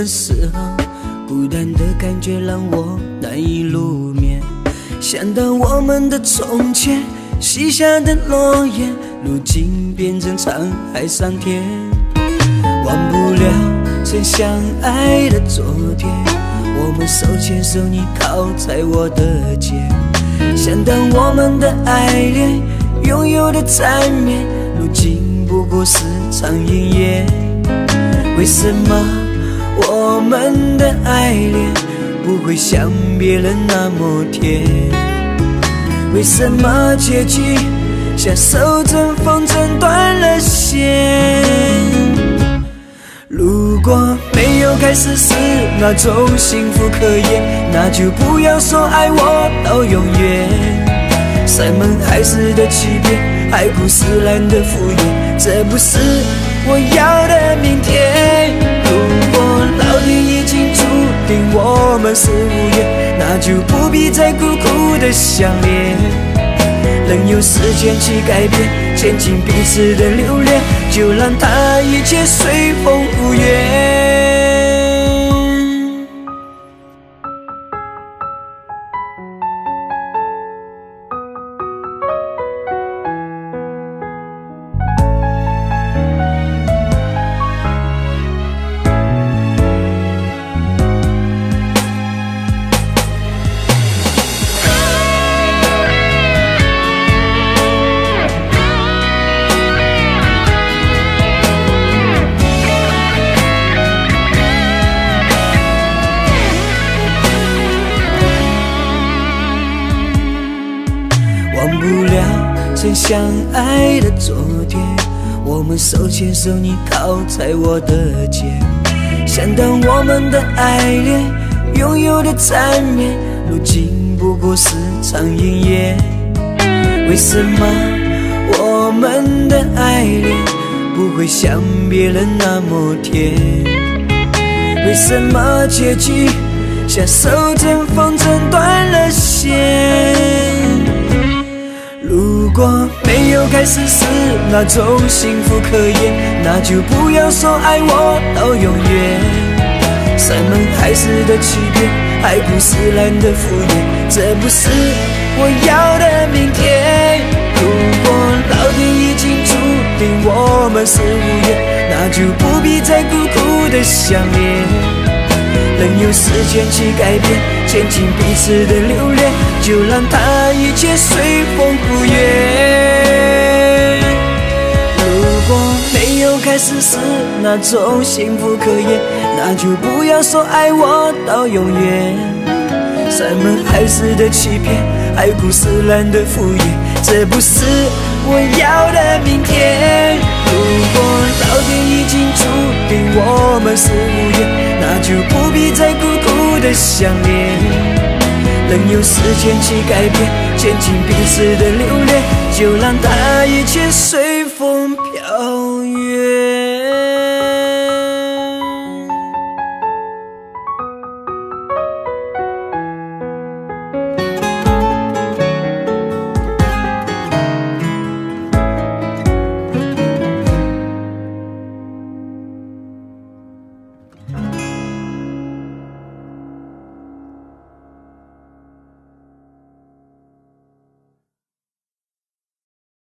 的时候，孤单的感觉让我难以入眠。想到我们的从前，许下的诺言，如今变成沧海桑田。忘不了曾相爱的昨天，我们手牵手，你靠在我的肩。想到我们的爱恋，拥有的缠绵，如今不过是场云烟。为什么我们的爱恋不会像别人那么甜？为什么结局像手针风筝断了线？如果没有开始是那种幸福可言，那就不要说爱我到永远。山盟海誓的欺骗，海枯石烂的敷衍，这不是我要的明天。就不必再苦苦的相恋。任由时间去改变，前进彼此的留恋，就让它一切随风无怨。相爱的昨天，我们手牵手，你靠在我的肩。想到我们的爱恋，拥有的缠绵，如今不过是场云烟。为什么我们的爱恋不会像别人那么甜？为什么结局像手针缝果没有开始是那种幸福可言，那就不要说爱我到永远。山盟海誓的欺骗，海枯石烂的敷衍，这不是我要的明天。如果老天已经注定我们是无缘，那就不必再苦苦的相恋。任由时间去改变，牵进彼此的留恋，就让它一切随风不远。如果没有开始是那种幸福可言，那就不要说爱我到永远。山盟海誓的欺骗，海枯石烂的敷衍，这不是我要的明天。如果老天已经注定我们是无缘。那就不必再苦苦的相恋，能由时间去改变，减轻彼此的留恋，就让它一切随风飘远。